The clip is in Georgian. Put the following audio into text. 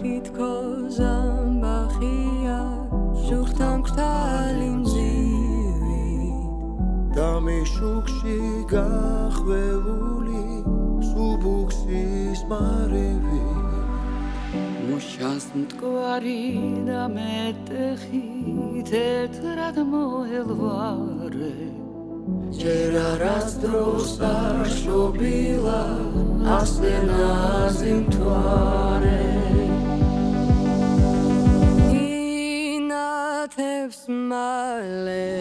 თითქოს ამბახია ჟურთან ქრთალი მძივი და მიშუქში გახვეული სუბუქსის მარევი. მუშას მტკვარი და მეტეხით ერთად მოელვარე. ჯერ არაც დროს არ შობილა ასე ნაზიმ თვა not half smiling.